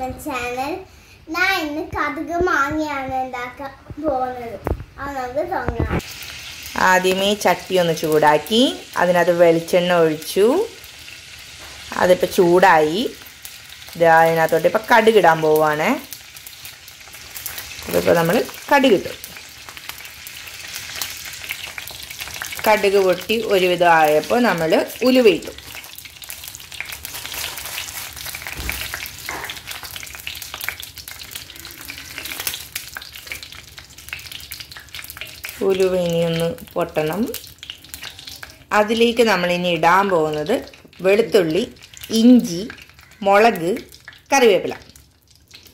My channel ഞാൻ ഇന്ന് കതുക് മാങ്ങയാണ് ഉണ്ടാക്കാൻ പോകുന്നത്. അത് നമുക്ക് തുടങ്ങാം. ആദ്യമേ ചട്ടി ഒന്ന് ചൂടാക്കി അതിനകത്ത് വെളിച്ചെണ്ണ ഒഴിച്ചു. അതിപ്പോൾ ചൂടായി. ഇത് അതിനകത്തോട്ട് ഇപ്പം കടുകിടാൻ പോവാണ്. അതിപ്പോൾ നമ്മൾ കടുകിട്ടു കടുക് പൊട്ടി ഒരുവിധം ആയപ്പോൾ നമ്മൾ ഉലുവയിട്ടു ഉലുവ ഇനിയൊന്ന് പൊട്ടണം. അതിലേക്ക് നമ്മൾ ഇനി ഇടാൻ പോകുന്നത് വെളുത്തുള്ളി ഇഞ്ചി മുളക് കറിവേപ്പില.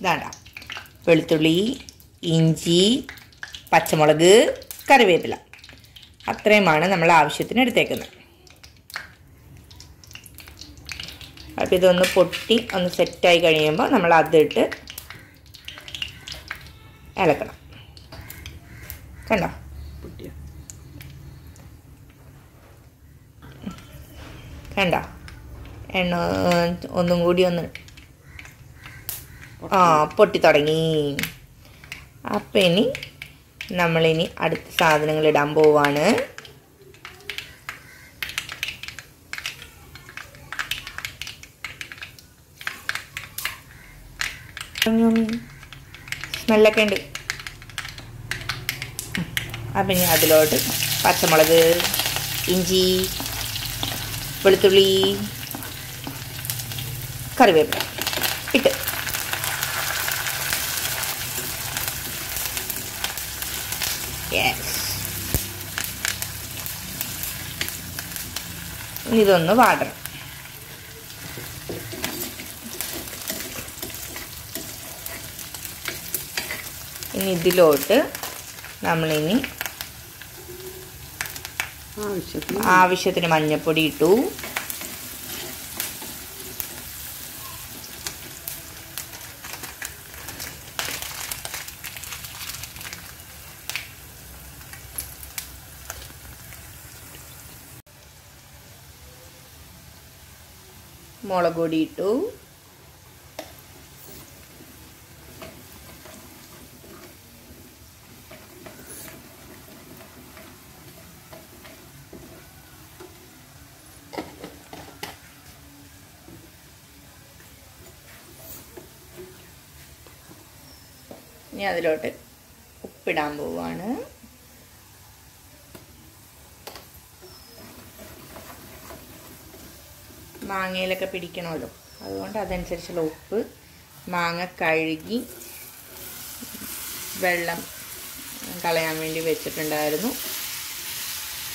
ഇതാണ്ട. വെളുത്തുള്ളി ഇഞ്ചി പച്ചമുളക് കറിവേപ്പില. അത്രയുമാണ് നമ്മൾ ആവശ്യത്തിന് എടുത്തേക്കുന്നത്. അപ്പോൾ ഇതൊന്ന് പൊട്ടി ഒന്ന് സെറ്റായി കഴിയുമ്പോൾ നമ്മൾ അതിട്ട് ഇളക്കണം. കണ്ടോ? കണ്ടോ എണ്ണ ഒന്നും കൂടി ഒന്ന് ആ പൊട്ടി തുടങ്ങി. അപ്പം ഇനി നമ്മളിനി അടുത്ത സാധനങ്ങൾ ഇടാൻ പോവാണ്. സ്മെല്ലൊക്കെ ഉണ്ട്. അപ്പം ഇനി അതിലോട്ട് പച്ചമുളക് ഇഞ്ചി വെളുത്തുള്ളി കറിവേപ്പില. ഇട്ട്. യെസ് ഇതൊന്ന് വാടണം. ഇനി ഇതിലോട്ട് നമ്മളിനി ആവശ്യത്തിന് മഞ്ഞപ്പൊടി ഇട്ടു. മുളക് പൊടി ഇട്ടു. ഇനി അതിലോട്ട് ഉപ്പിടാൻ പോവാണ്. മാങ്ങയിലൊക്കെ പിടിക്കണമല്ലോ. അതുകൊണ്ട് അതനുസരിച്ചുള്ള ഉപ്പ് മാങ്ങ കഴുകി വെള്ളം കളയാൻ വേണ്ടി വെച്ചിട്ടുണ്ടായിരുന്നു.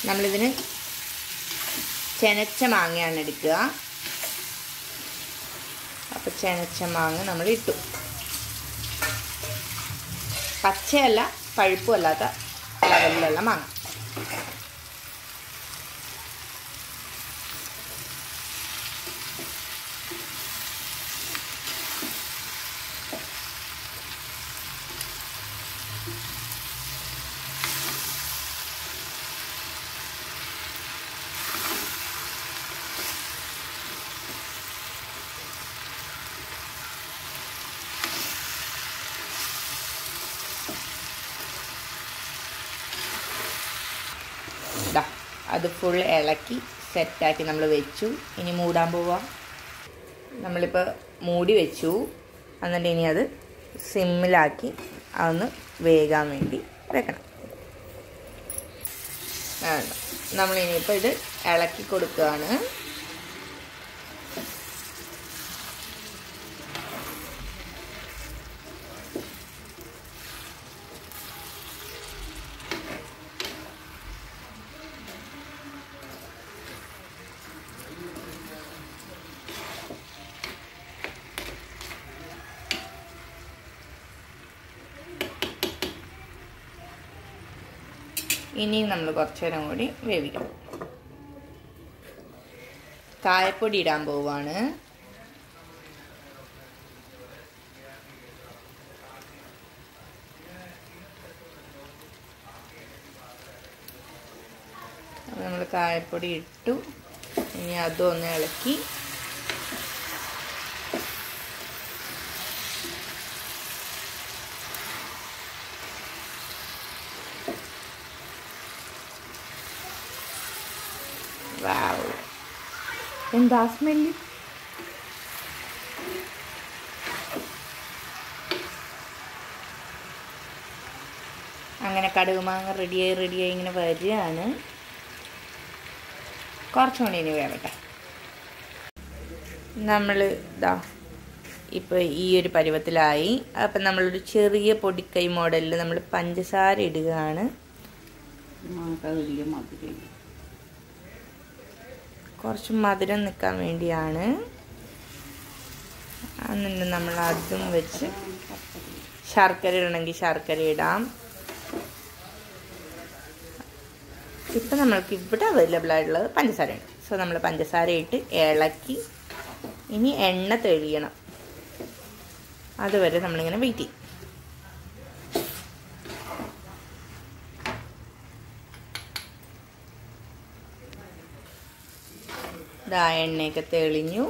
നമ്മളിതിന് ചെനച്ച മാങ്ങയാണ് എടുക്കുക. അപ്പോൾ ചെനച്ച മാങ്ങ നമ്മൾ ഇട്ടു പച്ചയല്ല പഴുപ്പുമല്ലാത്ത ലെവലിലുള്ള മാങ്ങ. ഇതാ അത് ഫുൾ ഇളക്കി സെറ്റാക്കി നമ്മൾ വെച്ചു. ഇനി മൂടാൻ പോവാം. നമ്മളിപ്പോൾ മൂടി വെച്ചു. എന്നിട്ട് ഇനി അത് സിമ്മിലാക്കി അതൊന്ന് വേകാൻ വേണ്ടി വെക്കണം. നമ്മളിനിയിപ്പോൾ ഇത് ഇളക്കി കൊടുക്കുകയാണ്. ഇനിയും നമ്മൾ കുറച്ചു നേരം കൂടി വേവിക്കണം കായപ്പൊടി ഇടാൻ പോവാണ്. നമ്മൾ കായപ്പൊടി ഇട്ടു. ഇനി അതും ഒന്ന് ഇളക്കി വാവ് എന്താ സ്മെല്ല് അങ്ങനെ കടുക് മാങ്ങ റെഡിയായി റെഡിയായി ഇങ്ങനെ വരികയാണ്. കുറച്ചുകൂടി ഇനി വേവട്ടെ. നമ്മൾ ഇതാ ഇപ്പോൾ ഈ ഒരു പരുവത്തിലായി. അപ്പം നമ്മളൊരു ചെറിയ പൊടിക്കൈ മോഡലിൽ നമ്മൾ പഞ്ചസാര ഇടുകയാണ്. വലിയ മധുരം കുറച്ച് മധുരം നിൽക്കാൻ വേണ്ടിയാണ്. എന്നിട്ട് നമ്മൾ അതും വെച്ച് ശർക്കര ഇടണമെങ്കിൽ ശർക്കര ഇടാം. ഇപ്പം നമ്മൾക്ക് ഇവിടെ അവൈലബിൾ ആയിട്ടുള്ളത് പഞ്ചസാരയാണ് സോ നമ്മൾ പഞ്ചസാര ഇട്ട് ഇളക്കി ഇനി എണ്ണ തെളിയണം. അതുവരെ നമ്മളിങ്ങനെ വെയിറ്റ് ചെയ്യും. ഇതാ എണ്ണയൊക്കെ തെളിഞ്ഞു.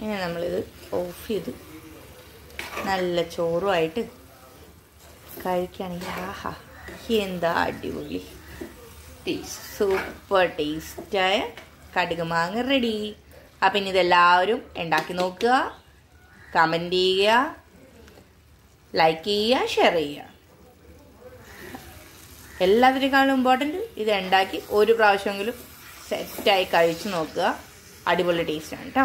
ഇനി നമ്മളിത് ഓഫ് ചെയ്ത് നല്ല ചോറുമായിട്ട് കഴിക്കുകയാണെങ്കിൽ ആഹാ എന്താ അടിപൊളി. ടേസ്റ്റ് സൂപ്പർ ടേസ്റ്റായ കടുക് മാങ്ങ റെഡി അപ്പം ഇനി ഇതെല്ലാവരും ഉണ്ടാക്കി നോക്കുക കമന്റ് ചെയ്യുക ലൈക്ക് ചെയ്യുക ഷെയർ ചെയ്യുക. എല്ലാത്തിനേക്കാളും ഇമ്പോർട്ടന്റ് ഇത് ഉണ്ടാക്കി ഒരു പ്രാവശ്യമെങ്കിലും സെറ്റായി കഴിച്ചു നോക്കുക. അടിപൊളി ടേസ്റ്റാണ് കേട്ടോ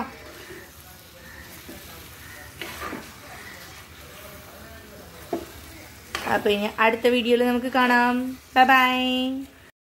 അപ്പോൾ ഇനി അടുത്ത വീഡിയോയിൽ നമുക്ക് കാണാം. Bye bye